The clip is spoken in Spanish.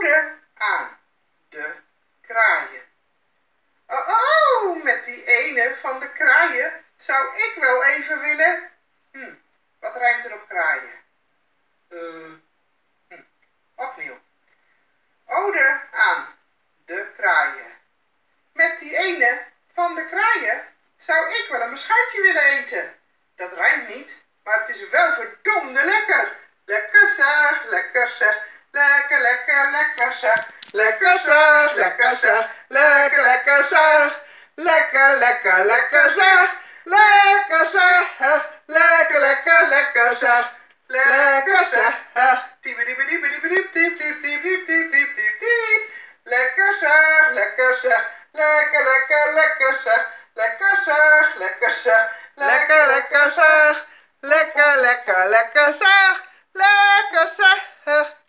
Ode aan de kraaien. Oh, oh, met die ene van de kraaien zou ik wel even willen... Hm, wat rijmt er op kraaien? Uh, hm, opnieuw. Ode aan de kraaien. Met die ene van de kraaien zou ik wel een beschuitje willen eten. Dat rijmt niet, La casa, la casa, la, la casa, la, la, la, la casa, la casa, la, la, la, la casa, la casa, la casa, la casa, la, la, la casa, la casa, la casa, la, la casa, la, la, la casa, la casa.